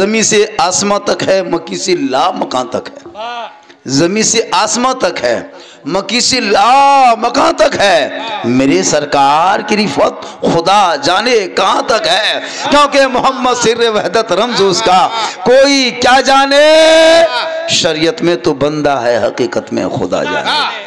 जमी से आसमां तक है मक्की से ला मकान तक है। जमी से आसमां तक है। मक्की से ला, मकान तक है। मेरे सरकार की रिफत खुदा जाने कहाँ तक है। क्योंकि मोहम्मद सिर वहदत रमज उसका, कोई क्या जाने? शरीयत में तो बंदा है, हकीकत में खुदा जाने।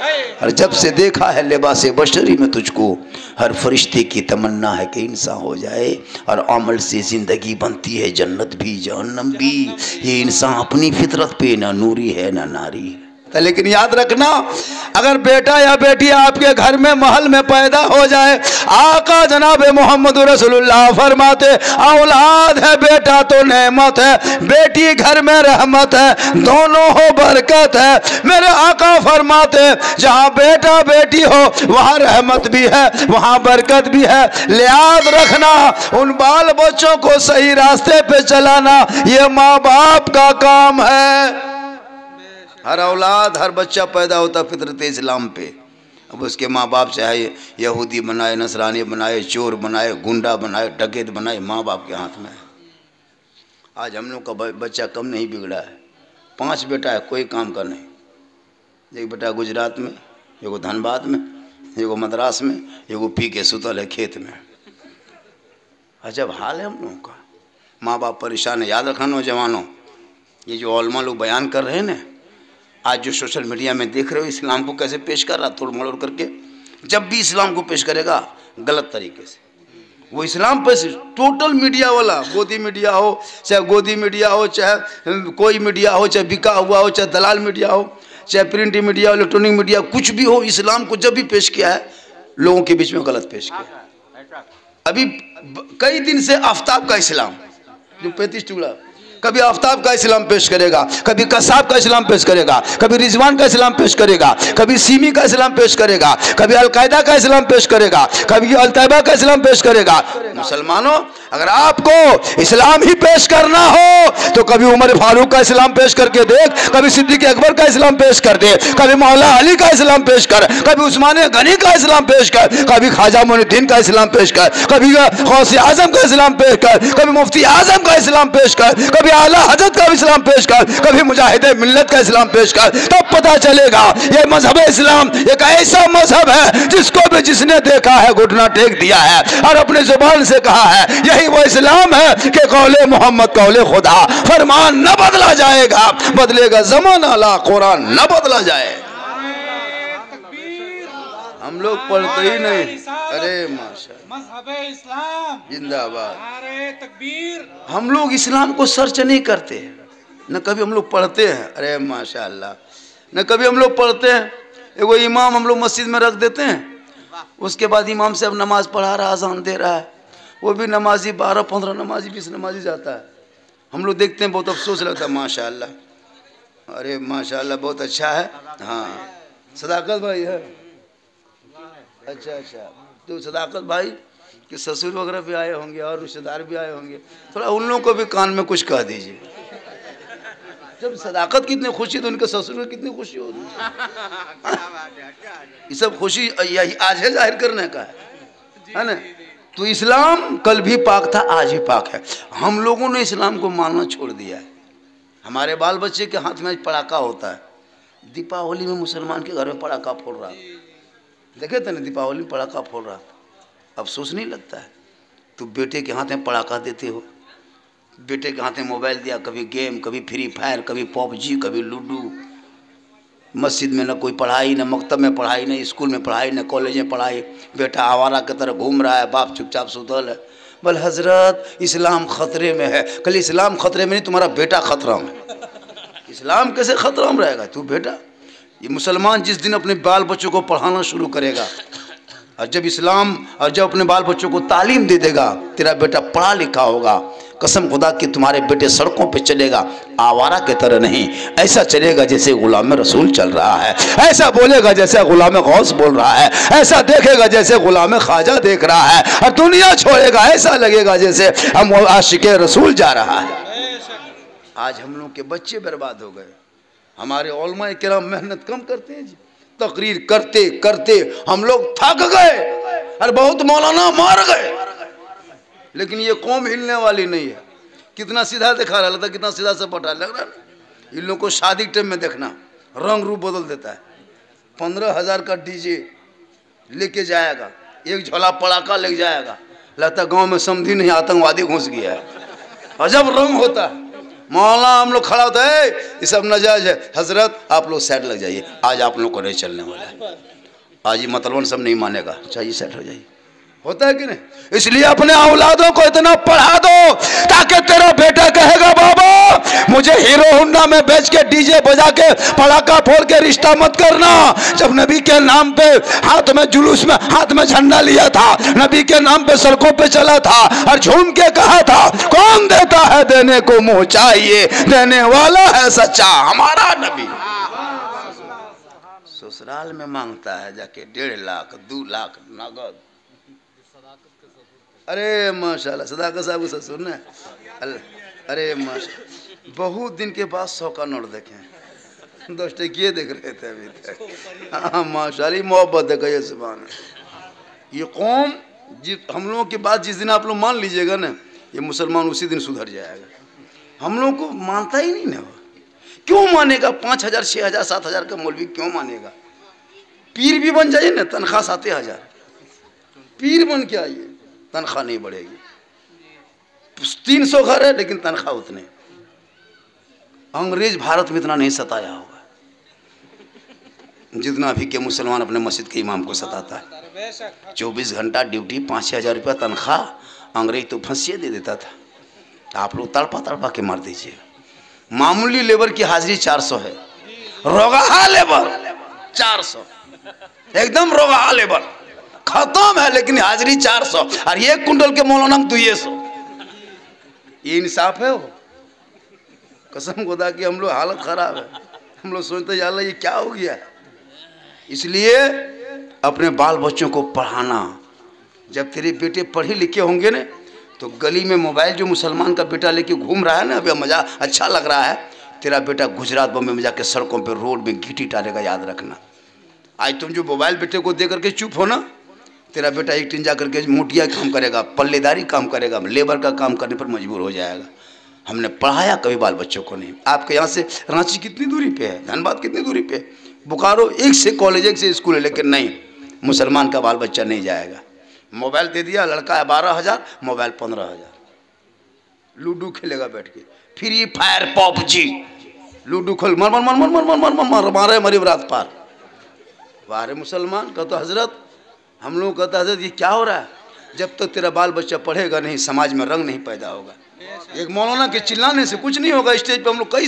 और जब से देखा है लिबास बशरी में तुझको, हर फरिश्ते की तमन्ना है कि इंसान हो जाए, और अमल से ज़िंदगी बनती है, जन्नत भी, जहन्नम भी। ये इंसान अपनी फितरत पे, ना नूरी है, ना नारी। है तो लेकिन याद रखना, अगर बेटा या बेटी आपके घर में, महल में पैदा हो जाए, आका जनाब मोहम्मद रसूलुल्लाह फरमाते, औलाद है बेटा तो नेमत है, बेटी घर में रहमत है, दोनों हो बरकत है। मेरे आका फरमाते, जहाँ बेटा बेटी हो, वहाँ रहमत भी है, वहाँ बरकत भी है। याद रखना, उन बाल बच्चों को सही रास्ते पे चलाना, ये माँ बाप का काम है। हर औलाद, हर बच्चा पैदा होता फितरत इस्लाम पे। अब उसके माँ बाप चाहे यहूदी बनाए, नसरानी बनाए, चोर बनाए, गुंडा बनाए डकैत बनाए माँ बाप के हाथ में। आज हम लोग का बच्चा कम नहीं बिगड़ा है। पाँच बेटा है, कोई काम का नहीं। एक बेटा गुजरात में, एगो धनबाद में, एगो मद्रास में, एगो पी के सुतल है खेत में। अजब हाल है हम लोगों का माँ बाप परेशान है। याद रखना नौजवानों, ये जो ओलमा लोग बयान कर रहे हैं ना आज जो सोशल मीडिया में देख रहे हो, इस्लाम को कैसे पेश कर रहा तोड़ मड़ोड़ करके, जब भी इस्लाम को पेश करेगा, गलत तरीके से। वो इस्लाम पर टोटल मीडिया वाला, गोदी मीडिया हो, चाहे गोदी मीडिया हो, चाहे कोई मीडिया हो, चाहे बिका हुआ हो, चाहे दलाल मीडिया हो, चाहे प्रिंट मीडिया इलेक्ट्रॉनिक मीडिया कुछ भी हो, इस्लाम को जब भी पेश किया है, लोगों के बीच में गलत पेश किया अभी कई दिन से आफ्ताब का इस्लाम, जो पैंतीस टुकड़ा कभी आफ्ताब का इस्लाम पेश करेगा, कभी कसाब का इस्लाम पेश करेगा, कभी रिजवान का इस्लाम पेश करेगा, कभी सीमी का इस्लाम पेश करेगा, कभी अलकायदा का इस्लाम पेश करेगा, कभी अलतबा का इस्लाम पेश करेगा। मुसलमानों, अगर आपको इस्लाम ही पेश करना हो तो कभी उमर फारूक का इस्लाम पेश करके देख, कभी सिद्दीक अकबर का इस्लाम पेश कर दे, कभी मौला अली का इस्लाम पेश कर, कभी उस्मान गनी का इस्लाम पेश कर, कभी ख्वाजा मुनुद्दीन का इस्लाम पेश कर, कभी गौसे आज़म का इस्लाम पेश कर, कभी मुफ्ती आज़म का इस्लाम पेश कर, कभी आला हज़रत का इस्लाम पेश कर, कभी मुजाहिद मिल्लत का इस्लाम पेश कर, तब पता चलेगा, ये मज़हब इस्लाम एक ऐसा मज़हब है जिसको भी जिसने देखा है, घुटना टेक दिया है और अपने ज़ुबान से कहा है यही वो इस्लाम है कि कौले मोहम्मद कौले खुदा फरमान न बदला जाएगा बदलेगा जमाना ला कुरान न बदला जाए। हम लोग पढ़ते ही नहीं। अरे माशा मज़हब इस्लाम। जिंदाबाद। तकबीर। हम लोग इस्लाम को सर्च नहीं करते न कभी हम लोग पढ़ते हैं। अरे माशा न कभी हम लोग पढ़ते हैं। एगो इमाम हम लोग मस्जिद में रख देते हैं। उसके बाद इमाम से अब नमाज़ पढ़ा रहा आजान दे रहा है। वो भी नमाजी बारह पंद्रह नमाजी बीस नमाजी जाता है। हम लोग देखते हैं बहुत अफसोस लगता है माशा अरे माशा बहुत अच्छा है। हाँ। सदाकत भाई है। अच्छा अच्छा। तो सदाकत भाई के ससुर वगैरह भी आए होंगे और रिश्तेदार भी आए होंगे। थोड़ा उन लोगों को भी कान में कुछ कह दीजिए। जब सदाकत कितनी खुशी तो उनके ससुर में कितनी खुशी होगी ये सब खुशी यही आज है ज़ाहिर करने का। है है ना? तो इस्लाम कल भी पाक था, आज भी पाक है। हम लोगों ने इस्लाम को मानना छोड़ दिया है। हमारे बाल बच्चे के हाथ में पड़ाका होता है। दीपावली में मुसलमान के घर में पड़ाका फोड़ रहा देखे थे ना दीपावली में पड़ाका फोड़ रहा अफसोस नहीं लगता है। तो बेटे के हाथ में पड़ाका देते हो। बेटे के हाथ में मोबाइल दिया, कभी गेम, कभी फ्री फायर, कभी पबजी, कभी लूडो। मस्जिद में न कोई पढ़ाई, न मकतब में पढ़ाई, न स्कूल में पढ़ाई, न कॉलेज में पढ़ाई। बेटा आवारा की तरह घूम रहा है, बाप चुपचाप सुतल है। बल, हज़रत, इस्लाम खतरे में है। कल इस्लाम खतरे में नहीं, तुम्हारा बेटा खतरा में इस्लाम कैसे खतरा में रहेगा? तू बेटा, ये मुसलमान जिस दिन अपने बाल बच्चों को पढ़ाना शुरू करेगा और जब इस्लाम और जब अपने बाल बच्चों को तालीम दे देगा, तेरा बेटा पढ़ा लिखा होगा। कसम खुदा कि तुम्हारे बेटे सड़कों पे चलेगा, आवारा के तरह नहीं। ऐसा चलेगा जैसे गुलाम रसूल चल रहा है। ऐसा बोलेगा जैसे गुलाम गौस बोल रहा है। ऐसा देखेगा जैसे गुलाम ख्वाजा देख रहा है। और दुनिया छोड़ेगा, ऐसा लगेगा जैसे हम आशिक रसूल जा रहा है। आज हम लोग के बच्चे बर्बाद हो गए। हमारे ओलमा कराम मेहनत कम करते हैं जी। तकरीर करते करते हम लोग थक गए और बहुत मौलाना मार गए। लेकिन ये कौम हिलने वाली नहीं है। कितना सीधा दिखा रहा लगता कितना सीधा से पटा लग रहा ना? इन लोग को शादी टाइम में देखना, रंग रूप बदल देता है। पंद्रह हज़ार का डीजे लेके जाएगा, एक झोला पड़ाका लेके जाएगा। लगता गाँव में समझी नहीं, आतंकवादी घुस गया है। अजब रंग होता है। मौला, हम लोग खड़ा होता है ये सब नजायज है। हज़रत, आप लोग साइड लग जाइए। आज आप लोग को नहीं चलने वाला है। आज ये मतलबन सब नहीं मानेगा। चाहिए सेट हो जाइए। होता है कि नहीं? इसलिए अपने औलादों को इतना पढ़ा दो, ताकि तेरा बेटा कहेगा, बाबा, मुझे हीरो हुंडा में बेच के डीजे बजा के पड़ाका फोड़ के रिश्ता मत करना। जब नबी के नाम पे हाथ में जुलूस में, हाथ में झंडा लिया था, नबी के नाम पे सड़कों पे चला था और झूम के कहा था, कौन देता है देने को मुँह चाहिए? देने वाला है सच्चा, हमारा नबी। ससुराल में माँगता है जाके डेढ़ लाख, दो लाख नगद। अरे माशाल्लाह सदाकत साहब को ससुर ने अरे माशा बहुत दिन के बाद सौ का नोट देखे दस टकिए देख रहे थे अभी तक। हाँ ये मोहब्बत है, कहिए सुबह ये कौम जि हम लोगों की बात जिस दिन आप लोग मान लीजिएगा ना, ये मुसलमान उसी दिन सुधर जाएगा। हम लोगों को मानता ही नहीं ना वो। क्यों मानेगा? पाँच हज़ार छः हज़ार, सात हज़ार का मौलवी क्यों मानेगा? पीर भी बन जाइए ना, तनख्वाह सात हज़ार। पीर बन के आइए। तनख्वाह नहीं बढ़ेगी। तीन सौ घर है, लेकिन तनख्वाह उतने अंग्रेज़ भारत में इतना नहीं सताया होगा। जितना भी के मुसलमान अपने मस्जिद के इमाम को सताता है। चौबीस घंटा ड्यूटी, पाँच छः हज़ार रुपया तनख्वाह, अंग्रेज़ तो फंसिए दे देता था। आप लोग तड़पा तड़पा के मार दीजिए। मामूली लेबर की हाजिरी चार सौ है। रोगाहा लेबर, चार सौ। एकदम रोगाहा लेबर। खत्म है, लेकिन हाजिरी चार सौ। और एक कुंटल के मौलाना दुए सौ। ये इंसाफ है वो? कसम खुदा की हम लोग हालत खराब है। हम लोग सोचते जा ये क्या हो गया? इसलिए अपने बाल बच्चों को पढ़ाना। जब तेरे बेटे पढ़े लिखे होंगे ना तो गली में मोबाइल जो मुसलमान का बेटा लेके घूम रहा है ना, अभी मज़ा अच्छा लग रहा है। तेरा बेटा गुजरात बम्बे में जाके सड़कों पे रोड में गिटी टालेगा याद रखना। आज तुम जो मोबाइल बेटे को दे करके चुप हो ना तेरा बेटा एक दिन जा करके मोटिया काम करेगा, पल्लेदारी काम करेगा, लेबर का काम करने पर मजबूर हो जाएगा। हमने पढ़ाया कभी बाल बच्चों को नहीं। आपके यहाँ से रांची कितनी दूरी पे है? धनबाद कितनी दूरी पे है? बोकारो एक से कॉलेज एक से स्कूल है, लेकिन नहीं, मुसलमान का बाल बच्चा नहीं जाएगा। मोबाइल दे दिया, लड़का है बारह हज़ार, मोबाइल पंद्रह हज़ार। लूडो खेलेगा बैठ के। Free fire PUBG. लूडो खोल, मर मर मर मर मर मर मर मर, मारे, मरी रात पार। वारे मुसलमान कहते हज़रत हम लोग कहते हज़रत, ये क्या हो रहा है? जब तक तो तेरा बाल बच्चा पढ़ेगा नहीं, समाज में रंग नहीं पैदा होगा। एक मौलाना के चिल्लाने से कुछ नहीं होगा, स्टेज पे हम लोग कई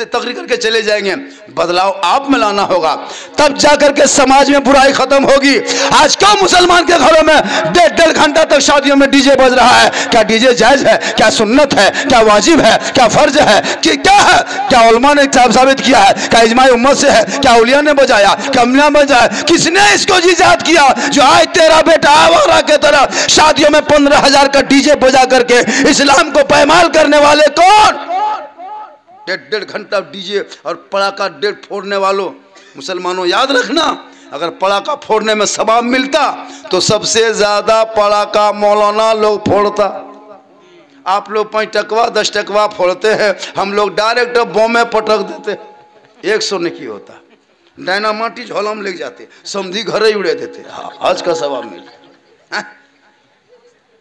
तकरीर करके चले जाएँगे। बदलाव आप में लाना होगा। तब जा करके समाज में बुराई खत्म होगी। आज क्यों मुसलमान के घरों में डेढ़ डेढ़ घंटा तक शादियों में डीजे बज रहा है? क्या डीजे जायज़ है? क्या सुन्नत है? क्या वाजिब है? क्या फ़र्ज़ है? कि क्या है? क्या उलमा ने साबित किया है? क्या इजमाई उम्मत से है? क्या उलिया ने बजाया? क्या अमला बजाया? किसने इसको जिजात किया? जो आज तेरा बेटा आवारा के तरह शादियों में पंद्रह का डीजे बजा करके इस्लाम को पैमाल करने वाले कौन? डेढ़ डेढ़ घंटा डीजे और पड़ाका डेढ़ फोड़ने वालों। मुसलमानों, याद रखना, अगर पड़ाका फोड़ने में सवाब मिलता तो सबसे ज़्यादा पड़ाका मौलाना लोग फोड़ता। आप लोग पाँच टकवा, दस टकवा फोड़ते हैं, हम लोग डायरेक्ट बॉम्ब पटक देते। एक सौ नहीं होता। डायनामाटी झोला में ले जाते समझी घर ही उड़े देते। हाँ आज का सवाब मिलता हाँ?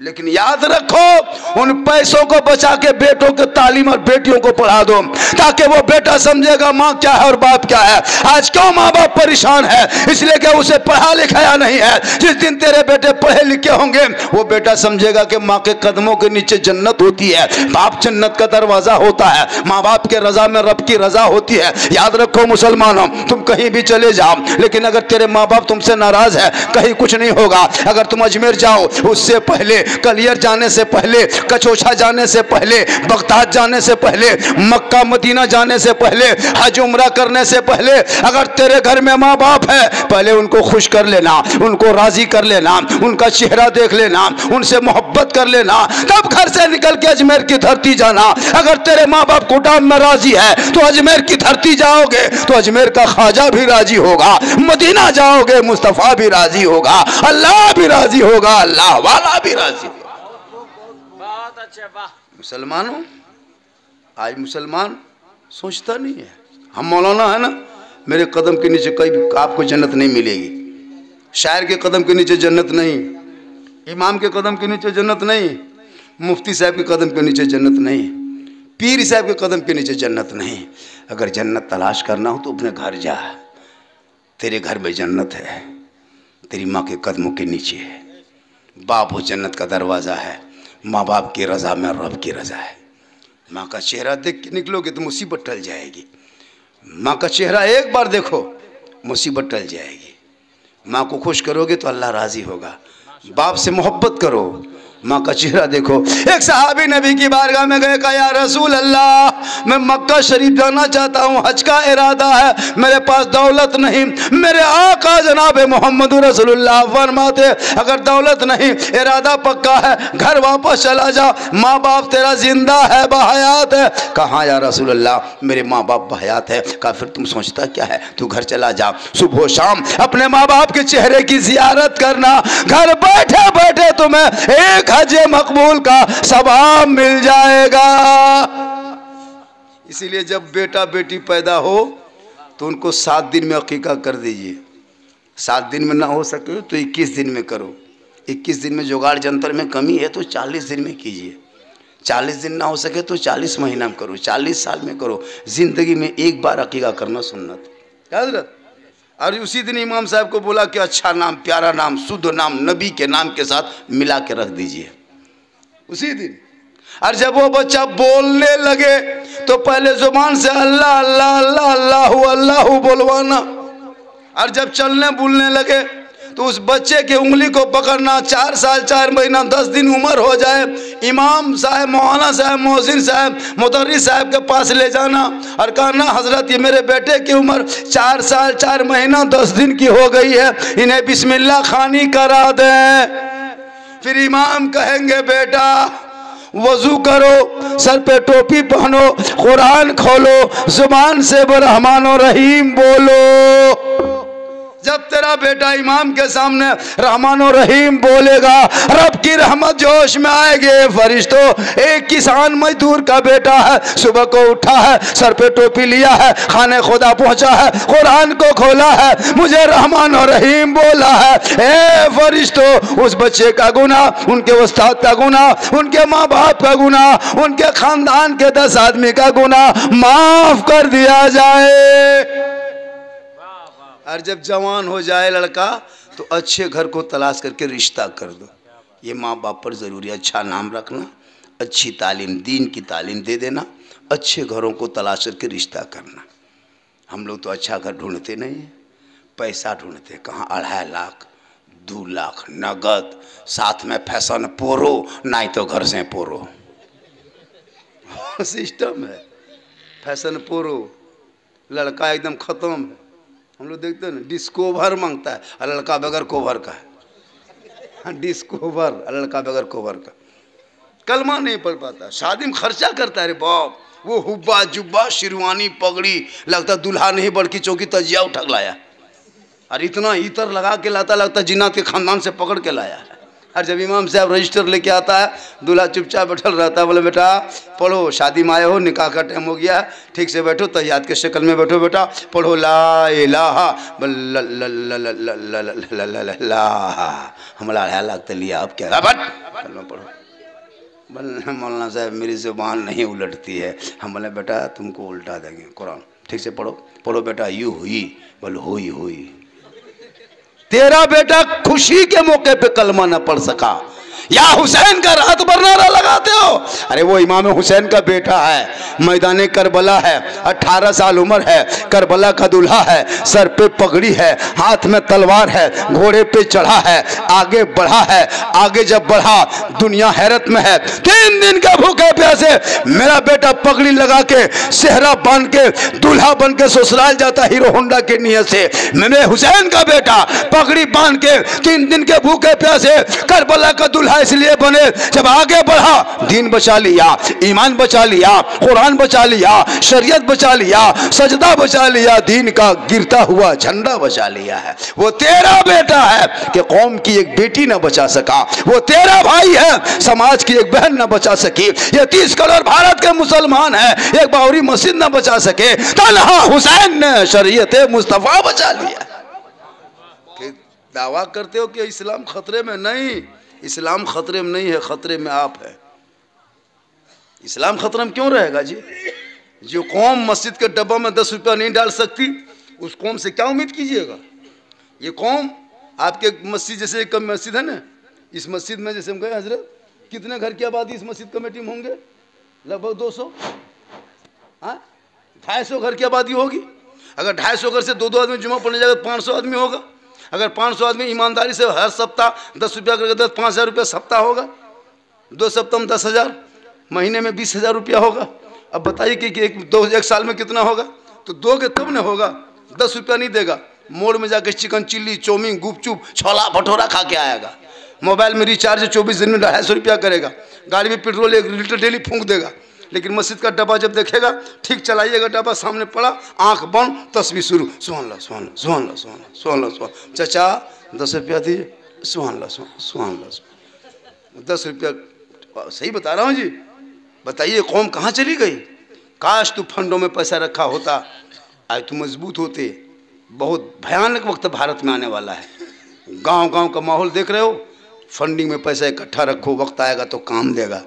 लेकिन याद रखो, उन पैसों को बचा के बेटों के तालीम और बेटियों को पढ़ा दो, ताकि वो बेटा समझेगा माँ क्या है और बाप क्या है। आज क्यों माँ बाप परेशान है? इसलिए कि उसे पढ़ा लिखाया नहीं है। जिस दिन तेरे बेटे पढ़े लिखे होंगे, वो बेटा समझेगा कि माँ के कदमों के नीचे जन्नत होती है। बाप जन्नत का दरवाज़ा होता है। माँ बाप के रजा में रब की रजा होती है। याद रखो मुसलमानों, तुम कहीं भी चले जाओ, लेकिन अगर तेरे माँ बाप तुमसे नाराज़ है, कहीं कुछ नहीं होगा। अगर तुम अजमेर जाओ, उससे पहले कलियर जाने से पहले कचोछा जाने से पहले, बगदाद जाने से पहले, मक्का, मदीना जाने से पहले, हज, उम्रा करने से पहले, अगर तेरे घर में माँ बाप है, पहले उनको खुश कर लेना, उनको राज़ी कर लेना, उनका चेहरा देख लेना, उनसे मोहब्बत कर लेना, तब घर से निकल के अजमेर की धरती जाना। अगर तेरे माँ बाप कुटाम में राज़ी है तो अजमेर की धरती जाओगे तो अजमेर का ख्वाजा भी राज़ी होगा, मदीना जाओगे, मुस्तफ़ा भी राज़ी होगा, अल्लाह भी राज़ी होगा, अल्लाह वाला भी राज़ी मुसलमानों आज मुसलमान? सोचता नहीं है। हम मौलाना है ना? मेरे कदम के नीचे कई आपको जन्नत नहीं मिलेगी। शायर के कदम के नीचे जन्नत नहीं। इमाम के कदम के नीचे जन्नत नहीं। मुफ्ती साहब के कदम के नीचे जन्नत नहीं। पीर साहब के कदम के नीचे जन्नत नहीं। अगर जन्नत तलाश करना हो तो अपने घर जा। तेरे घर में जन्नत है। तेरी माँ के कदमों के नीचे है। बाप वो जन्नत का दरवाज़ा है। माँ बाप की रज़ा में रब की रज़ा है। माँ का चेहरा देख के निकलोगे तो मुसीबत टल जाएगी। माँ का चेहरा एक बार देखो, मुसीबत टल जाएगी। माँ को खुश करोगे तो अल्लाह राज़ी होगा। बाप से मोहब्बत करो माँ का चेहरा देखो। एक सहाबी नबी की बारगाह में गए, कहा, या रसूल अल्लाह मैं मक्का शरीफ जाना चाहता हूँ, हज का इरादा है, मेरे पास दौलत नहीं, मेरे आका जनाब मोहम्मद रसूलुल्लाह फरमाते अगर दौलत नहीं, इरादा पक्का है, घर वापस चला जा माँ बाप तेरा ज़िंदा है, बहयात है। कहाँ, या रसूल अल्लाह मेरे माँ बाप बहयात है। कहा, फिर तुम सोचता क्या है? तू घर चला जा, सुबह शाम अपने माँ बाप के चेहरे की जियारत करना, घर बैठे बैठे तुम्हें एक हज मकबूल का सवाब मिल जाएगा। इसीलिए जब बेटा बेटी पैदा हो तो उनको सात दिन में अकीका कर दीजिए। सात दिन में ना हो सके तो इक्कीस दिन में करो। इक्कीस दिन में जुगाड़ जंतर में कमी है तो चालीस दिन में कीजिए। चालीस दिन ना हो सके तो चालीस महीना में करो, चालीस साल में करो। ज़िंदगी में एक बार अकीका करना सुन्नत। हज़रत? और उसी दिन इमाम साहब को बोला कि अच्छा नाम, प्यारा नाम, शुद्ध नाम, नबी के नाम के साथ मिला के रख दीजिए। उसी दिन। और जब वो बच्चा बोलने लगे तो पहले ज़ुबान से अल्लाह अल्लाह अल्लाह अल्लाह अल्लाह बोलवाना। और जब चलने बोलने लगे तो उस बच्चे की उंगली को पकड़ना चार साल, चार महीना, दस दिन उम्र हो जाए, इमाम साहब, मौलाना साहब, मोहसिन साहब मुदर्री साहब के पास ले जाना और कहना, हज़रत, ये मेरे बेटे की उम्र चार साल, चार महीना, दस दिन की हो गई है, इन्हें बिस्मिल्लाह खानी करा दें। फिर इमाम कहेंगे, बेटा, वज़ू करो, सर पे टोपी पहनो, कुरान खोलो, ज़ुबान से बरहमान रहीम बोलो। जब तेरा बेटा इमाम के सामने रहमान रहीम बोलेगा, रब की रहमत जोश में आएगी। फरिश्तो, एक किसान मजदूर का बेटा है, सुबह को उठा है, सर पे टोपी लिया है, खाने खुदा पहुँचा है, कुरान को खोला है, मुझे रहमान और रहीम बोला है, ए फरिश्तो, उस बच्चे का गुना उनके उस्ताद का गुना उनके माँ बाप का गुना उनके खानदान के दस आदमी का गुना माफ़ कर दिया जाए। और जब जवान हो जाए लड़का तो अच्छे घर को तलाश करके रिश्ता कर दो। ये माँ बाप पर ज़रूरी अच्छा नाम रखना, अच्छी तालीम, दीन की तालीम दे देना, अच्छे घरों को तलाश करके रिश्ता करना। हम लोग तो अच्छा घर ढूंढते नहीं हैं। पैसा ढूंढते कहाँ? अढ़ाई लाख, दो लाख, नगद, साथ में फ़ैशन पोरो, नहीं तो घर से पोरो। सिस्टम है, फ़ैशन पोरो, लड़का एकदम ख़त्म है। हम लोग देखते हैं ना डिस्कोवर माँगता है और लड़का बगैर कोवर का है। डिस्कोवर हाँ, लड़का बगैर कोवर का। कलमा नहीं पढ़ पाता शादी में खर्चा करता है अरे बाप वो हुब्बा जुब्बा शिरवानी पगड़ी लगता दुल्हा नहीं बल्कि चौकी तजिया उठक लाया। और इतना इतर लगा के लाता लगता जिन्नात के खानदान से पकड़ के लाया। है और जब इमाम साहब रजिस्टर लेके आता है दूल्हा चुपचाप बैठल रहता है बोले बेटा पढ़ो शादी में आए हो निकाह का टाइम हो गया ठीक से बैठो तैयार के शक्ल में बैठो बेटा पढ़ो ला हमारा अढ़ाई लाख तो लिया अब क्या बट पढ़ो मौलाना साहब मेरी ज़ुबान नहीं उलटती है हम बोले बेटा तुमको उल्टा देंगे कुरान ठीक से पढ़ो पढ़ो बेटा यू हुई बोले हुई हुई तेरा बेटा खुशी के मौके पे कलमा न पढ़ सका। या हुसैन का रात भर नारा लगाते हो? अरे वो इमाम हुसैन का बेटा है, मैदान करबला है 18 साल उम्र है, करबला का दूल्हा है, सर पे पगड़ी है, हाथ में तलवार है, घोड़े पे चढ़ा है, आगे बढ़ा है, आगे जब बढ़ा, दुनिया हैरत में है। तीन दिन का भूखे प्यासे, मेरा बेटा पगड़ी लगा के, सेहरा बाँध के, दूल्हा बन के ससुराल जाता हीरो होंडा के नियत से। मेरे हुसैन का बेटा पगड़ी बाँध के, तीन दिन के भूखे प्यासे, करबला का दूल्हा दूल्हा इसलिए बने, जब आगे बढ़ा, दीन बचा लिया, ईमान बचा लिया, कुरान बचा लिया, शरीयत बचा लिया, सजदा बचा लिया, दीन का गिरता हुआ झंडा बचा लिया है। वो तेरा बेटा है कि कौम की एक बेटी ना बचा सका। वो तेरा भाई है, समाज की एक बहन ना बचा सकी। ये तीस करोड़ भारत के मुसलमान है, एक बावरी मस्जिद ना बचा सके। तनहा हुसैन ने शरीयत मुस्तफ़ा बचा लिया। दावा करते हो कि इस्लाम खतरे में नहीं? इस्लाम खतरे में नहीं है, खतरे में आप है। इस्लाम खतरे में क्यों रहेगा जी? जो कौम मस्जिद के डब्बा में दस रुपया नहीं डाल सकती, उस कौम से क्या उम्मीद कीजिएगा? ये कौम आपके मस्जिद जैसे एक मस्जिद है ना, इस मस्जिद में जैसे हम गए हज़रत, कितने घर की आबादी इस मस्जिद कमेटी में होंगे? लगभग दो सौ। हाँ? ढाई सौ घर की आबादी होगी। अगर ढाई सौ घर से दो दो आदमी जुमा पड़ने जाएगा तो पाँच सौ आदमी होगा। अगर पाँच सौ आदमी ईमानदारी से हर सप्ताह दस रुपया करके दस पाँच हज़ार रुपया सप्ताह होगा दो सप्ताह में दस हज़ार महीने में बीस हज़ार रुपया होगा। अब बताइए कि, कि एक दो एक साल में कितना होगा? तो दोगे तब न होगा। दस रुपया नहीं देगा। मोड़ में जाकर चिकन चिल्ली चौमिन गुपचुप छोला भटोरा खा के आएगा। मोबाइल में रिचार्ज चौबीस दिन में ढाई सौ रुपया करेगा। गाड़ी में पेट्रोल एक लीटर डेली फूंक देगा। लेकिन मस्जिद का डब्बा जब देखेगा, ठीक चलाइएगा डब्बा, सामने पड़ा, आँख बंद, तस्वीर शुरू। सुहान ला सुहान ला सुहान ला सुहान चाचा, दस रुपया दीजिए। सुहान ला सुहान दस रुपया, सही बता रहा हूँ जी? बताइए, कौम कहाँ चली गई? काश तू फंडों में पैसा रखा होता। आज तू मज़बूत होते। बहुत भयानक वक्त भारत में आने वाला है। गाँव गाँव का माहौल देख रहे हो? फंडिंग में पैसा इकट्ठा रखो, वक्त आएगा तो काम देगा।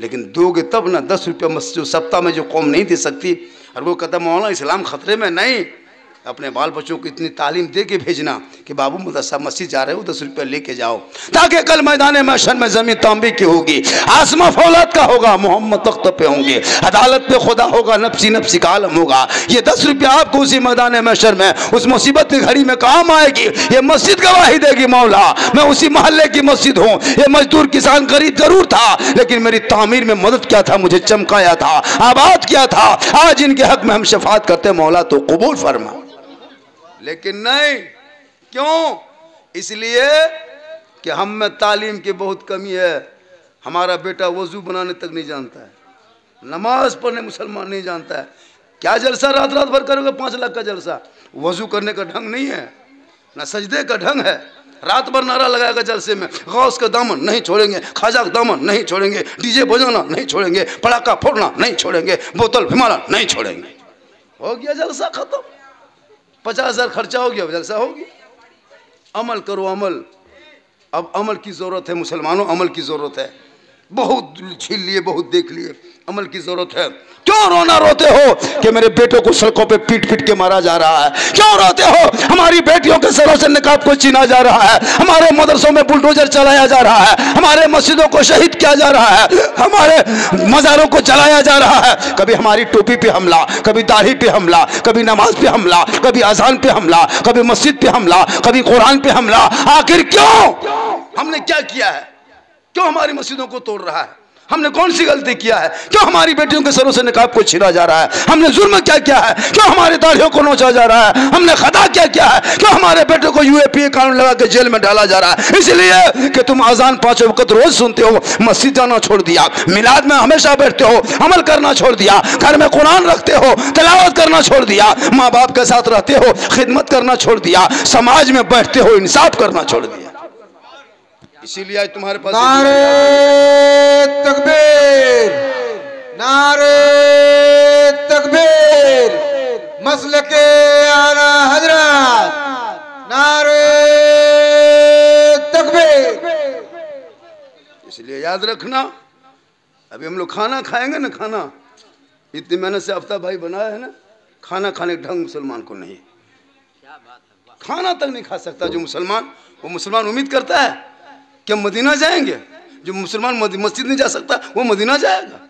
लेकिन दोगे तब ना दस रुपया मस्जिद, सप्ताह में जो कौम नहीं दे सकती। और वो कहता मौलाना इस्लाम खतरे में नहीं। अपने बाल बच्चों को इतनी तालीम दे के भेजना कि बाबू मदरसा मस्जिद जा रहे हो दस रुपया लेके जाओ। ताकि कल मैदान मैशन में ज़मीन तांबे की होगी, आसमा फौलाद का होगा, मोहम्मद तख्त पे होंगे। अदालत पे खुदा होगा, नफसी नफसी का आलम होगा। ये दस रुपया आपको उसी मैदान मैशर में, उस मुसीबत की घड़ी में काम आएगी। ये मस्जिद गवाही देगी मौला। मैं उसी मोहल्ले की मस्जिद हूँ। ये मजदूर किसान गरीब ज़रूर था, लेकिन मेरी तामीर में मदद किया था, मुझे चमकाया था, आबाद किया था। आज इनके हक में हम शफात करते मौला तो कबूल फरमा। लेकिन नहीं। क्यों? इसलिए कि हम में तालीम की बहुत कमी है। हमारा बेटा वज़ू बनाने तक नहीं जानता है। नमाज़ पढ़ने मुसलमान नहीं जानता है। क्या जलसा रात रात भर करोगे? पाँच लाख का जलसा। वज़ू करने का ढंग नहीं है। ना सजदे का ढंग है। रात भर नारा लगाएगा जलसे में। गौस का दामन नहीं छोड़ेंगे। खाजा का दामन नहीं छोड़ेंगे। डीजे बजाना नहीं छोड़ेंगे। पड़ाका फोड़ना नहीं छोड़ेंगे। बोतल भिमाना नहीं छोड़ेंगे। हो गया जलसा खत्म। पचास हज़ार खर्चा हो गया जलसा होगी। अमल करो अमल। अब अमल की ज़रूरत है, मुसलमानों, अमल की ज़रूरत है। बहुत छीन लिए, बहुत देख लिए। अमल की ज़रूरत है। क्यों रोना रोते हो कि मेरे बेटों को सड़कों पे पीट पीट के मारा जा रहा है? क्यों रोते हो? हमारी बेटियों के सरों से निकाब को छीना जा रहा है। हमारे मदरसों में बुलडोजर चलाया जा रहा है। हमारे मस्जिदों को शहीद किया जा रहा है। हमारे मज़ारों को चलाया जा रहा है। कभी हमारी टोपी पे हमला, कभी दाढ़ी पे हमला, कभी नमाज़ पे हमला, कभी अजान पे हमला, कभी मस्जिद पे हमला, कभी कुरान पे हमला। आखिर क्यों? हमने क्या किया है? क्यों हमारी मस्जिदों को तोड़ रहा है? हमने कौन सी गलती किया है? क्यों हमारी बेटियों के सरों से निकाब को छिड़ा जा रहा है? हमने जुर्म क्या किया है? क्यों हमारे दाढ़ियों को नोचा जा रहा है? हमने खता क्या किया है? क्यों हमारे बेटों को यूएपीए कानून लगा के जेल में डाला जा रहा है? इसलिए कि तुम अजान पाँचों वक्त रोज सुनते हो, मस्जिद जाना छोड़ दिया, मिलाद में हमेशा बैठते हो, अमल करना छोड़ दिया, घर में कुरान रखते हो, तलावत करना छोड़ दिया, माँ बाप के साथ रहते हो, खिदमत करना छोड़ दिया, समाज में बैठते हो, इंसाफ करना छोड़ दिया। इसीलिए आज तुम्हारे पास नारे तकबीर नारे तकबीर मसल के आला हज़रत नारे तकबीर। इसलिए याद रखना अभी हम लोग खाना खाएँगे ना खाना? इतनी मेहनत से हफ़्ता भाई बनाया है ना खाना खाने का ढंग मुसलमान को नहीं। खाना तक नहीं खा सकता जो मुसलमान वो मुसलमान उम्मीद करता है। कि हम मदीना जाएँगे? जो मुसलमान मस्जिद नहीं जा सकता, वो मदीना जाएगा।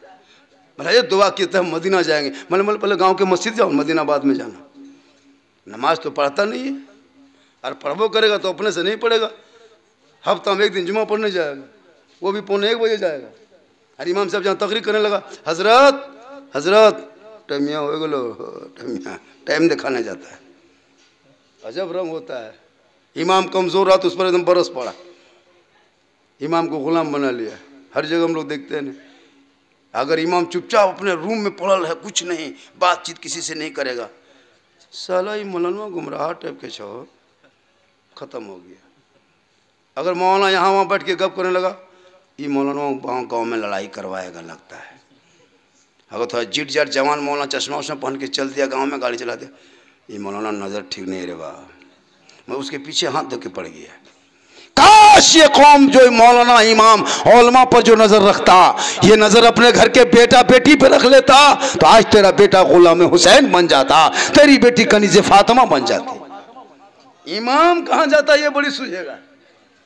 भला ये दुआ की हम मदीना जाएँगे। मतलब मतलब पहले गाँव के मस्जिद जाओ, मदीनाबाद में जाना। नमाज़ तो पढ़ता नहीं है। और पढ़बो करेगा तो अपने से नहीं पढ़ेगा। हफ़्ता में एक दिन जुमा पढ़ने जाएगा। वो भी पौने एक बजे जाएगा। अरे इमाम साहब जहाँ तकरीर करने लगा, हज़रत हज़रत। टमिया हो गलो टाइमिया टाइम दिखाने जाता है। अजब रंग होता है। इमाम कमज़ोर रहा तो उस पर एकदम बरस पड़ा। इमाम को गुलाम बना लिया। हर जगह हम लोग देखते हैं अगर इमाम चुपचाप अपने रूम में पड़ल है, कुछ नहीं, बातचीत किसी से नहीं करेगा। साला ये मौलाना गुमराह टाइप के छो। ख़त्म हो गया। अगर मौलाना यहाँ वहाँ बैठ के गप करने लगा, ये मौलाना वहाँ गाँव में लड़ाई करवाएगा लगता है। अगर थोड़ा जिट जाट जवान मौलाना चश्मा उश्मा पहन के चल दिया, गाँव में गाड़ी चला दिया, ये मौलाना नज़र ठीक नहीं रहे। बा मैं उसके पीछे हाथ धो के पड़ गया। काश ये कौम जो मौलाना इमाम ओलमा पर जो नज़र रखता, ये नज़र अपने घर के बेटा बेटी पे रख लेता तो आज तेरा बेटा गुलाम हुसैन बन जाता, तेरी बेटी कनीज फातिमा बन जाती। इमाम कहाँ जाता ये बड़ी सूझेगा।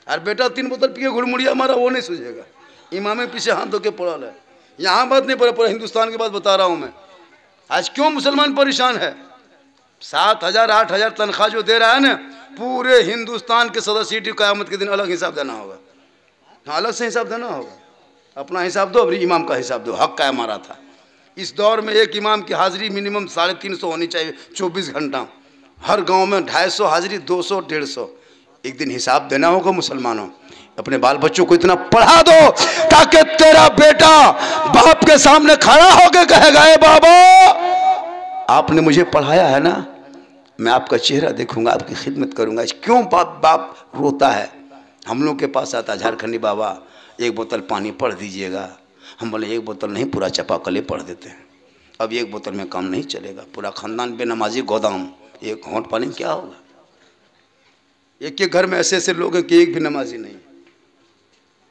और बेटा, तीन बोतल पिए घुड़मुड़िया मारा, वो नहीं सूझेगा। इमाम पीछे हाथ धो के पड़ा है यहाँ बात नहीं पड़े, पूरा हिंदुस्तान की बात बता रहा हूँ मैं। आज क्यों मुसलमान परेशान है? सात हज़ार, आठ हज़ार तनख्वाह जो दे रहा है ना पूरे हिंदुस्तान के सदस्य सीट क्यामत के दिन अलग हिसाब देना होगा। हाँ अलग से हिसाब देना होगा। अपना हिसाब दो अभी इमाम का हिसाब दो। हक का हमारा था। इस दौर में एक इमाम की हाजिरी मिनिमम साढ़े तीन सौ होनी चाहिए, चौबीस घंटा। हर गाँव में ढाई सौ हाजिरी, दो सौ, डेढ़ सौ। एक दिन हिसाब देना होगा मुसलमानों। अपने बाल बच्चों को इतना पढ़ा दो, ताकि तेरा बेटा बाप के सामने खड़ा होकर कहेगा बाबा, आपने मुझे पढ़ाया है ना? मैं आपका चेहरा देखूँगा, आपकी खिदमत करूँगा। क्यों बाप बाप रोता है? हम लोग के पास आता झारखंडी बाबा, एक बोतल पानी पढ़ दीजिएगा। हम बोले, एक बोतल नहीं, पूरा चपाकले पढ़ देते हैं। अब एक बोतल में काम नहीं चलेगा। पूरा खानदान, बेनमाजी, गोदाम, एक होंठ पानी, क्या होगा? एक एक घर में ऐसे ऐसे लोग हैं कि एक भी नमाजी नहीं।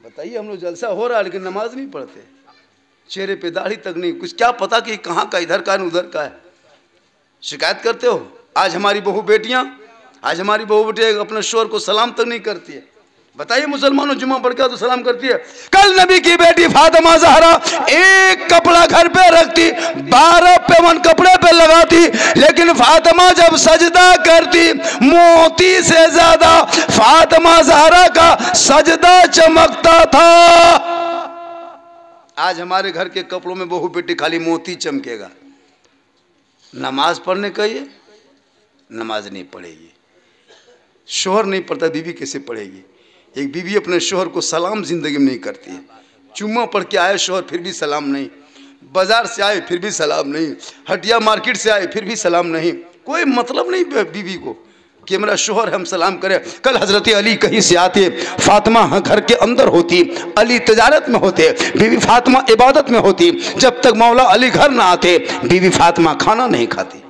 बताइए, हम लोग जलसा हो रहा है, लेकिन नमाज़ नहीं पढ़ते। चेहरे पे दाढ़ी तक नहीं, कुछ क्या पता कि कहाँ का इधर का है, उधर का है। शिकायत करते हो? आज हमारी बहू बेटियाँ, आज हमारी बहू बेटियाँ अपने शोर को सलाम तक नहीं करती है। बताइए मुसलमानों जुम्मा के तो सलाम करती है। कल नबी की बेटी फातिमा जहरा एक कपड़ा घर पे रखती, बारह पेवन कपड़े पे लगाती, लेकिन फातिमा जब सजदा करती, मोती से ज़्यादा फातिमा जहरा का सजदा चमकता था। आज हमारे घर के कपड़ों में बहू बेटी खाली मोती चमकेगा। नमाज़ पढ़ने कहिए। नमाज़ नहीं पढ़ेगी। शोहर नहीं पढ़ता, बीवी कैसे पढ़ेगी? एक बीवी अपने शोहर को सलाम ज़िंदगी में नहीं करती है। चुम्मा पढ़ के आए शोहर, फिर भी सलाम नहीं। बाज़ार से आए, फिर भी सलाम नहीं। हटिया मार्केट से आए, फिर भी सलाम नहीं। कोई मतलब नहीं बीवी को कि मेरा शोहर हम सलाम करें। कल हज़रत अली कहीं से आते, फातिमा घर के अंदर होती, अली तजारत में होते, बीवी फातिमा इबादत में होती। जब तक मौला अली घर ना आते, बीवी फातिमा खाना नहीं खाती।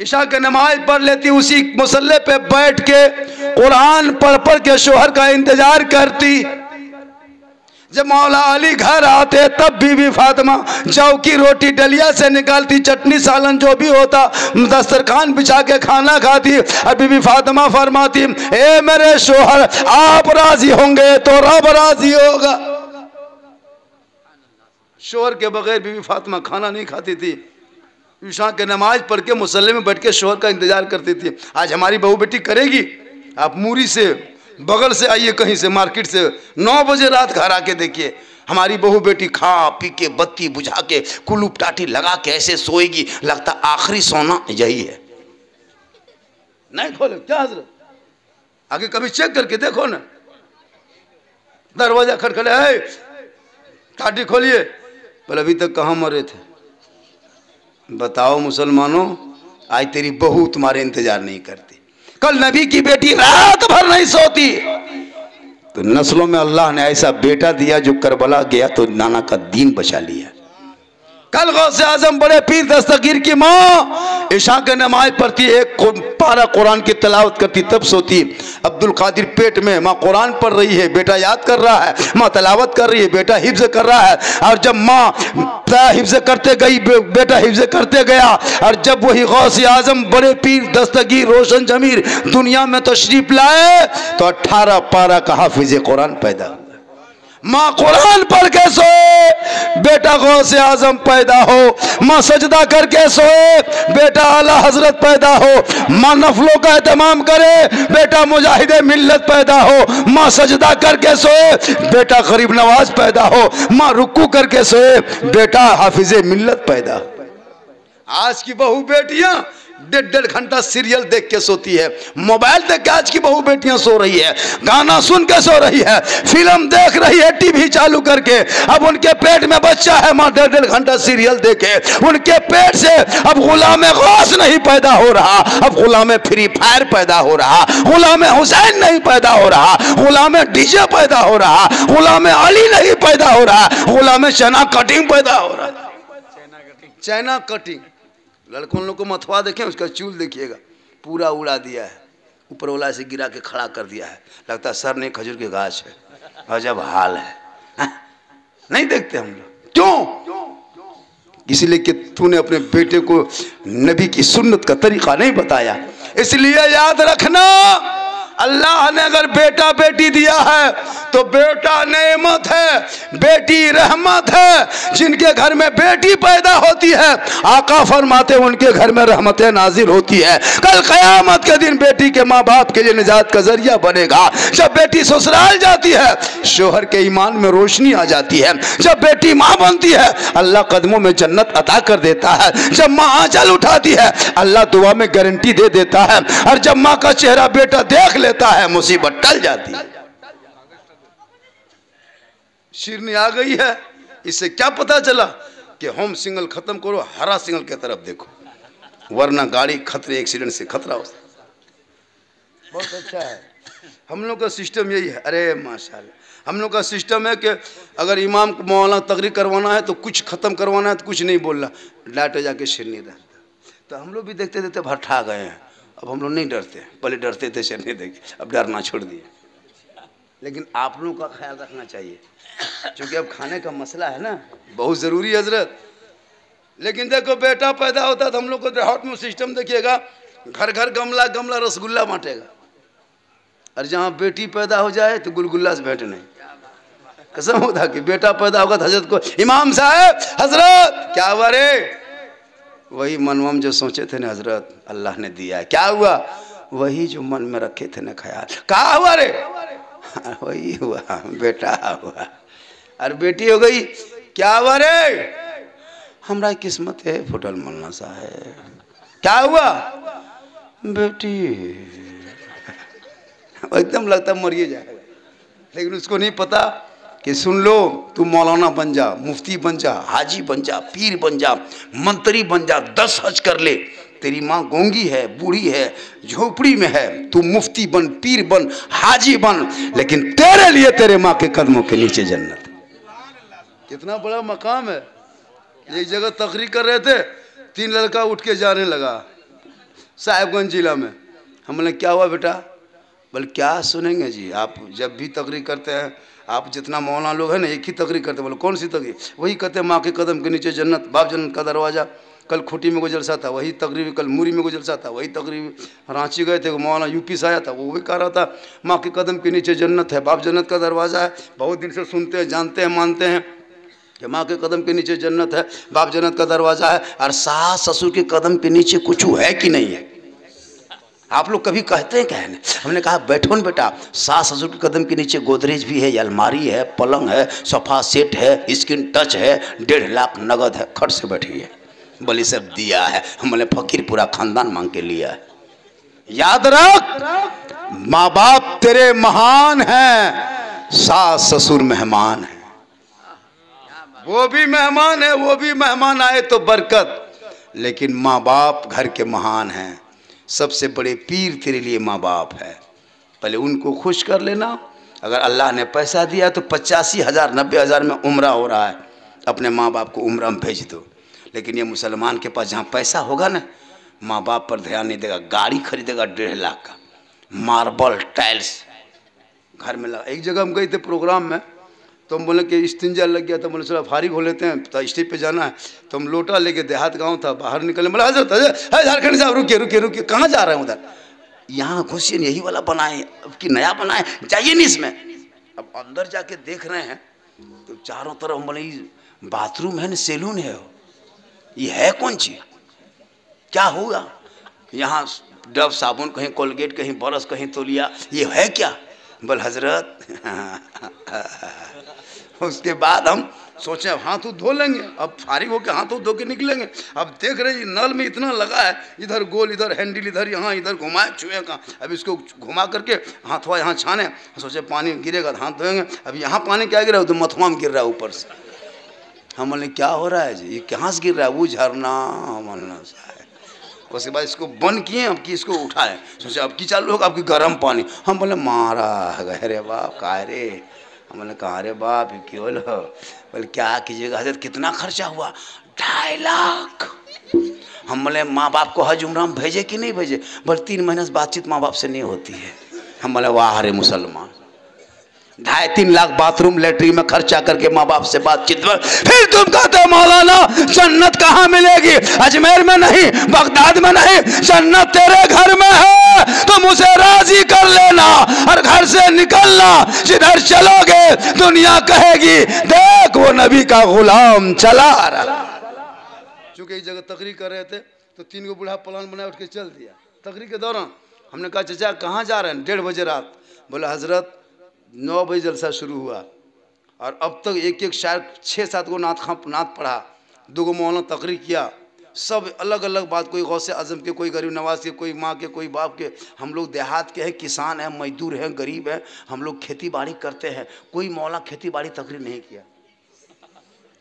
ईशा के नमाज़ पढ़ लेती, उसी मसल्ले पे बैठ के कुरान पढ़ पढ़ के शोहर का इंतज़ार करती। जब मौला अली घर आते, तब बीबी फातिमा जौ की रोटी डलिया से निकालती, चटनी, सालन जो भी होता दस्तरखान बिछा के खाना खाती। और बीबी फातिमा फरमाती, ए मेरे शोहर, आप राज़ी होंगे तो रब राज़ी होगा। शोहर के बगैर बीबी फातिमा खाना नहीं खाती थी। ईशा के नमाज़ पढ़ के मुसल्ले में बैठ के शोहर का इंतज़ार करती थी। आज हमारी बहू बेटी करेगी? आप मूरी से, बगल से आइए, कहीं से, मार्केट से। नौ बजे रात घर आके देखिए। हमारी बहू बेटी खा, पी के, बत्ती बुझा के, कुलूप टाटी लगा के ऐसे सोएगी। लगता आखिरी सोना यही है। नहीं खोले, क्या हज़रत? आगे कभी चेक करके देखो ना। दरवाज़ा खटखड़े है टाटी खोलिए। बोले, अभी तक कहाँ मरे थे? बताओ मुसलमानों, आज तेरी बहू तुम्हारे इंतज़ार नहीं करती। कल नबी की बेटी रात भर नहीं सोती। तो नस्लों में अल्लाह ने ऐसा बेटा दिया जो करबला गया तो नाना का दीन बचा लिया। कल गौसे आज़म बड़े पीर दस्तगीर की माँ ईशा के नमाज़ पढ़ती, एक पारा कुरान की तलावत करती, तब सोती, अब्दुल कादिर पेट में माँ कुरान पढ़ रही है, बेटा याद कर रहा है, माँ तलावत कर रही है, बेटा हिफ्ज कर रहा है, और जब माँ हिफ्ज करते गई बेटा हिफ्ज करते गया, और जब वही गौसे आज़म बड़े पीर दस्तगीर, रोशन जमीर, दुनिया में तशरीफ़ लाए तो अट्ठारह पारा का हाफिज कुरान पैदा माँ कुरान पढ़ के सोए, बेटा गौ से आज़म पैदा हो। माँ सजदा करके सोए, बेटा आला हज़रत पैदा हो। माँ नफलों का एहतमाम करे, बेटा मुजाहिद मिल्लत पैदा हो। माँ सजदा करके सोए, बेटा गरीब नवाज़ पैदा हो। माँ रुकू करके सोए, बेटा हाफिज मिल्लत पैदा आज की बहू बेटियाँ डेढ़ डेढ़ घंटा सीरियल देख के सोती है। मोबाइल देख के आज की बहू बेटियाँ सो रही है। गाना सुन के सो रही है। फ़िल्म देख रही है टीवी चालू करके। अब उनके पेट में बच्चा है, माँ डेढ़ डेढ़ घंटा सीरियल देखे। उनके पेट से अब गुलाम गौस नहीं पैदा हो रहा। अब गुलाम फ्री फायर पैदा हो रहा। गुलाम हुसैन नहीं पैदा हो रहा। गुलाम डीजे पैदा हो रहा। गुलाम अली नहीं पैदा हो रहा। गुलाम चना कटिंग पैदा हो रहा। China cutting. लड़कों लोग को मथवा देखें, उसका चूल देखिएगा। पूरा उड़ा दिया है। ऊपर वाला से गिरा के खड़ा कर दिया है। लगता है सर नहीं खजूर के गाछ है। अजब हाल है। हा? नहीं देखते हम लोग। क्यों? इसलिए कि तूने अपने बेटे को नबी की सुन्नत का तरीका नहीं बताया। इसलिए याद रखना। अल्लाह ने अगर बेटा बेटी दिया है तो बेटा नेमत है, बेटी रहमत है, जिनके घर में बेटी पैदा होती है। आका फरमाते उनके घर में रहमतें नाजिल होती है। कल कयामत के दिन बेटी के माँ बाप के लिए निजात का ज़रिया बनेगा। जब बेटी ससुराल जाती है, शोहर के ईमान में रोशनी आ जाती है। जब बेटी माँ बनती है, अल्लाह कदमों में जन्नत अता कर देता है। जब माँ आंचल उठाती है, अल्लाह दुआ में गारंटी दे देता है। और जब माँ का चेहरा बेटा देख लेता है, मुसीबत टल जाती है। शिरनी आ गई है। इससे क्या पता चला कि होम सिंगल खत्म करो, हरा सिंगल की तरफ़ देखो। वरना गाड़ी खतरे, एक्सीडेंट से खतरा हो बहुत अच्छा है। हम लोग का सिस्टम यही है। अरे, माशाल्लाह। हम लोग का सिस्टम है कि अगर इमाम को मौलाना तकरीर करवाना है तो कुछ ख़त्म करवाना है तो कुछ नहीं बोलना। लाटे जाके शिरनी रहता तो हम लोग भी देखते देखते भट्ठा गए हैं। अब हम लोग नहीं डरते, पहले डरते थे शिरनी देखे। अब डरना छोड़ दिए। लेकिन आप लोगों का ख्याल रखना चाहिए, क्योंकि अब खाने का मसला है ना। बहुत ज़रूरी हज़रत। लेकिन देखो, बेटा पैदा होता तो हम लोग को देहात में सिस्टम देखिएगा। घर घर गमला गमला रसगुल्ला बांटेगा। और जहाँ बेटी पैदा हो जाए तो गुलगुल्ला से भेंट नहीं। कसम होता कि, बेटा पैदा होगा तो हज़रत को इमाम साहब, हज़रत, क्या हुआ रे? वही मनवम जो सोचे थे ना हज़रत, अल्लाह ने दिया है। क्या हुआ? वही जो मन में रखे थे ना ख्याल। कहा हुआ रे? वही हुआ, बेटा हुआ। और बेटी हो गई, क्या हुआ रे? हमारा किस्मत है, फुटल मलना सा है क्या हुआ? बेटी एकदम लगता मरिए जाएगा लेकिन उसको नहीं पता कि सुन लो, तू मौलाना बन जा, मुफ्ती बन जा, हाजी बन जा, पीर बन जा, मंत्री बन जा, दस हज कर ले। तेरी माँ गोंगी है, बूढ़ी है, झोपड़ी में है, तू मुफ्ती बन, पीर बन, हाजी बन, लेकिन तेरे लिए तेरे माँ के कदमों के नीचे जन्नत कितना बड़ा मकाम है। एक जगह तकरीर कर रहे थे, तीन लड़का उठ के जाने लगा, साहेबगंज जिला में। हमने क्या हुआ बेटा? बोले, क्या सुनेंगे जी, आप जब भी तकरीर करते हैं आप जितना मौलाना लोग हैं ना, एक ही तकरीर करते, बोलो, कौन सी तकरीर? वही कहते माँ के कदम के नीचे जन्नत, बाप जन्नत का दरवाज़ा। कल खूटी में गुजर सा था, वही तकरीब कल मूरी में गुजर सा था, वही तकरीब रांची गए थे, मौलाना यूपी से आया था, वो भी कह रहा था, माँ के कदम के नीचे जन्नत है, बाप जन्नत का दरवाज़ा है। बहुत दिन से सुनते हैं, जानते हैं, मानते हैं कि माँ के कदम के नीचे जन्नत है, बाप जन्नत का दरवाज़ा है, और सास ससुर के कदम के नीचे कुछ है कि नहीं है? आप लोग कभी कहते हैं कहने हमने कहा, बैठो न बेटा, सास ससुर के कदम के नीचे गोदरेज भी है, अलमारी है, पलंग है, सोफा सेट है स्किन टच है, डेढ़ लाख नगद है। खट से बैठी है बोली, सब दिया है। हमने फकीर पूरा खानदान मांग के लिया है। याद रख माँ बाप तेरे महान हैं। सास ससुर मेहमान है। वो भी मेहमान है, वो भी मेहमान आए तो बरकत। लेकिन माँ बाप घर के महान हैं। सबसे बड़े पीर तेरे लिए माँ बाप है। पहले उनको खुश कर लेना। अगर अल्लाह ने पैसा दिया तो पचासी हज़ार, नब्बे हज़ार में उम्र हो रहा है। अपने माँ बाप को उम्र में भेज दो। लेकिन ये मुसलमान के पास जहाँ पैसा होगा ना माँ बाप पर ध्यान नहीं देगा। गाड़ी खरीदेगा डेढ़ लाख का। Marble, tiles. घर में लगा एक जगह हम गए थे प्रोग्राम में। तो हम बोले कि इस्तिंजा लग गया तो बोले, चलो फारिग हो लेते हैं। तो स्टेज पे जाना है। तो हम लोटा लेके देहात गाँव था, बाहर निकले बोला, हज़रत हज़रत झारखंड साहब, रुकिए रुकिए रुकिए। कहाँ जा रहे हैं उधर? यहाँ घुसिए यही वाला बनाए, अब कि नया बनाए। जाइए नहीं इसमें। अब अंदर जाके देख रहे हैं तो चारों तरफ़ बोले बाथरूम है ना, सैलून है ये है कौन चीज़? क्या होगा? यहाँ डब साबुन कहीं, कोलगेट कहीं, बरस कहीं तोलिया ये है क्या? बोल, हज़रत। उसके बाद हम सोचे, अब हाथ धो लेंगे, अब फारिग होकर हाथ धो के निकलेंगे। अब देख रहे नल में इतना लगा है, इधर गोल, इधर हैंडल, इधर यहाँ, इधर घुमाए, छुए कहाँ। अब इसको घुमा करके हाथवा यहाँ छाने। सोचे, पानी गिरेगा तो हाथ धोएँगे। अब यहाँ पानी क्या गिर है तो मथुआ में गिर रहा है ऊपर से। हम बोले, क्या हो रहा है जी? ये कहाँ से गिर रहा है? वो झरना मलना सा है उसके बाद इसको बंद किए, अब कि इसको उठाए। सोचे, अब की चालू होगा? आपकी गर्म पानी। हम बोले मारा अरे बाप का रे? हम बोले, कहाँ रे बाप क्यों बोले, क्या कीजिएगा? हज़रत, कितना खर्चा हुआ? ढाई लाख। हम बोले, माँ बाप को हज उम्र भेजे कि नहीं भेजे? बोले, तीन महीने से बातचीत माँ बाप से नहीं होती है। हम बोले, वाह रे मुसलमान। ढाई तीन लाख बाथरूम, लेटरिन में खर्चा करके माँ बाप से बातचीत फिर तुम कहते हो, मौलाना, जन्नत कहाँ मिलेगी? अजमेर में नहीं, बगदाद में नहीं, जन्नत तेरे घर में है। तुम उसे राज़ी कर लेना और घर से निकलना। जिधर चलोगे, दुनिया कहेगी, देख, वो नबी का गुलाम चला रहा। चूँकि इस जगह तकरीर कर रहे थे तो तीन गो बूढ़ा प्लान बनाए, उठ के चल दिया। तकरीर के दौरान हमने कहा, चाचा, कहाँ जा रहे हैं? डेढ़ बजे रात। बोला, हज़रत नौ बजे जलसा शुरू हुआ। और अब तक एक एक शायर छः सात गो नाथ खा नात पढ़ा, दो गो मौलाना तकरीर किया। सब अलग अलग बात, कोई गौसे आज़म के, कोई गरीब नवाज़ के, कोई माँ के, कोई बाप के। हम लोग देहात के हैं, किसान हैं, मजदूर हैं, गरीब हैं। हम लोग खेती बाड़ी करते हैं। कोई मौला खेती बाड़ी तकरीर नहीं किया।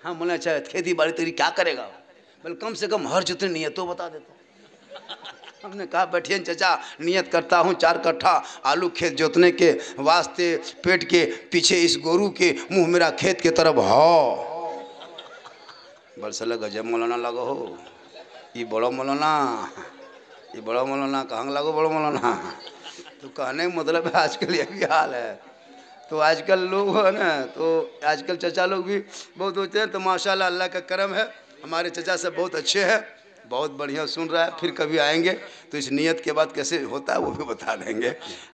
हाँ बोले अच्छा खेती बाड़ी तकरीर क्या करेगा? बोले, कम से कम हर जितनी नियत तो बता देता। हमने कहा बैठिए चचा, नियत करता हूँ चार कट्ठा आलू खेत जोतने के वास्ते, पेट के पीछे इस गोरू के मुँह मेरा खेत के तरफ़, हो। बरसला गजब मौलाना लगो हो। ये बड़ो मौलाना ये बड़ो मौलाना, कहाँ लगो बड़ो मौलाना? तो कहने का मतलब है, आजकल ये भी हाल है। तो आजकल लोग है ना तो आजकल चचा लोग भी बहुत होते हैं तो माशाल्लाह अल्लाह का करम है। हमारे चचा सब बहुत अच्छे हैं। बहुत बढ़िया सुन रहा है, फिर कभी आएँगे तो इस नियत के बाद कैसे होता है वो भी बता देंगे।